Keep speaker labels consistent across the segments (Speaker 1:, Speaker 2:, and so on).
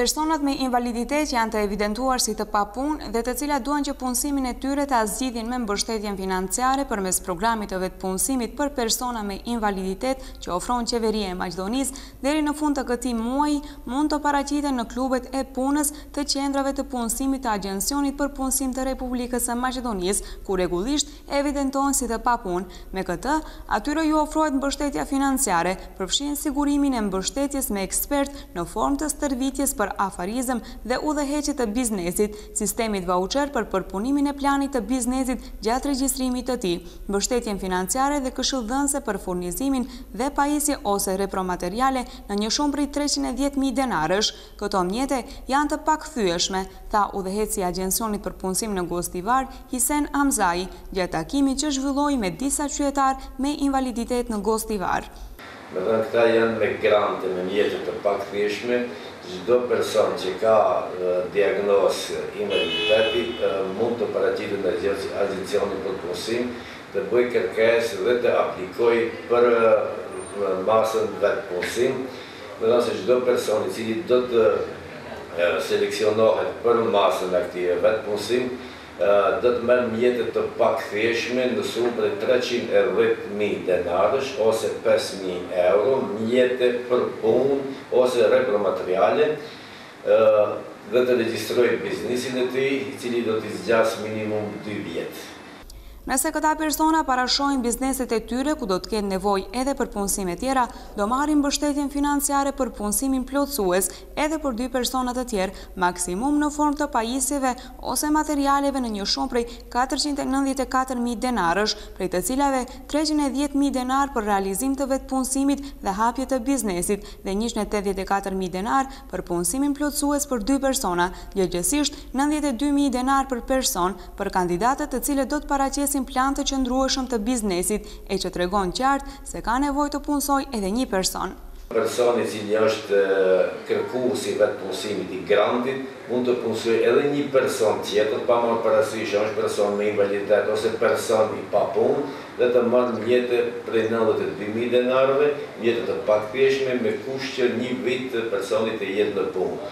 Speaker 1: Personat me invaliditet që janë të evidentuar si të papunë dhe të cilat duan që punësimin e tyre ta zgjidhin me mbështetjen financiare përmes programit të vetëpunësimit për persona me invaliditet që ofron Qeveria e Maqedonisë, deri në fund të këtij muaji mund të paraqiten në klubet e punës të qendrave të punësimit të Agjencionit për Punësim të Republikës së Maqedonisë, ku rregullisht evidentohen si të papunë, me këtë, atyre iu ofrohet mbështetja financiare, përfshin sigurimin e mbështetjes me ekspertë në formë të stërvitjes për afarizëm dhe udhëheqje të biznesit, sistemit vauçer për përpunimin e planit të biznesit gjatë regjistrimit të tij, mbështetjen financiare dhe këshilldhënëse për furnizimin dhe pajisje ose repromateriale në një shumë prej treqind e dhjetë mijë denarësh. Këto mjete janë të pakthyeshme, tha udhëheqësi i Agjencionit për Punësim në Gostivar, Hisen Hamzai, gjatë takimit që zhvilloi me disa qytetarë me invaliditet në Gostivar.
Speaker 2: Domethënë këta janë me grante me mjete të pakthyeshme, çdo person që ka diagnozë invaliditeti mund të paraqitet në Agjencionin për Punësim, të bëjë kërkesë dhe të aplikojë për masën vetëpunësim. Domethënë se çdo person i cili do të seleksionohet për masën aktive vetëpunësim do të merr mjete të pakthyeshme në shumë prej treqind e dhjetë mijë denarësh ose pesë mijë euro, mjete për punë ose repromateriale dhe të regjistrojë biznesin e tij, i cili do t'i zgjasë minimum dy vjet.
Speaker 1: Nëse këta persona parashohin bizneset e tyre ku do të kenë nevojë edhe për punësime tjera, do marrin mbështetjen financiare për punësimin plotësues edhe për dy persona të tjerë, maksimum në formë të pajisjeve ose materialeve në një shumë prej katërqind e nëntëdhjetë e katër mijë denarësh, prej të cilave treqind e dhjetë mijë denarë për realizim të vetëpunësimit dhe hapje të biznesit dhe njëqind e tetëdhjetë e katër mijë denarë për punësimin plotësues për dy persona, gjegjësisht nëntëdhjetë e dy mijë denarë për person. për kandidatët të cilët do të paraqesin plan të qëndrueshëm të biznesit e që tregon qartë se ka nevojë të punësojë edhe një person.
Speaker 2: Personi i cili është kërkues i vetëpunësimit i grantit mund të punësojë edhe një person tjetër pa marrë parasysh a është person me invaliditet ose person i papunë dhe të marrë mjete prej nëntëdhjetë e dy mijë denarëve, mjete të pakthyeshme me kusht që një vit personi të jetë në punë.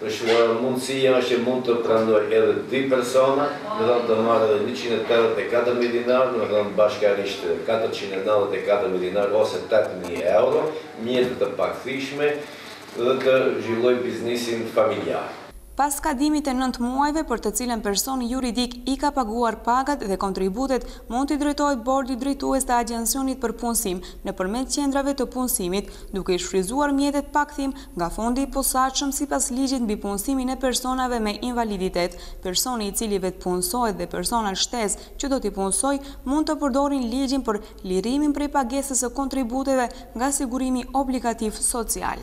Speaker 2: Edhe mundësia është që mund të pranojë edhe dy persona, domethënë të marrë edhe njëqind e tetëdhjetë e katër mijë denarë, domethënë bashkërisht katërqind e nëntëdhjetë e katër mijë denarë ose tetë mijë euro, mjete të pakthyeshme dhe të zhvillojë biznesin familjar.
Speaker 1: Pas skadimit të nëntë muajve për të cilën personi juridik i ka paguar pagat dhe kontributet, mund t'i drejtohet Bordi Drejtues të Agjencionit për Punësim nëpërmjet qendrave të punësimit, duke i shfrytëzuar mjetet pa kthim Nga Fondi i Posaçëm sipas Ligjit mbi Punësimin e Personave me Invaliditet, personi i cili vetëpunësohet dhe persona shtesë që do t'i punësojë mund të përdorin ligjin për lirimin prej pagesës së kontributeve nga sigurimi obligativ social.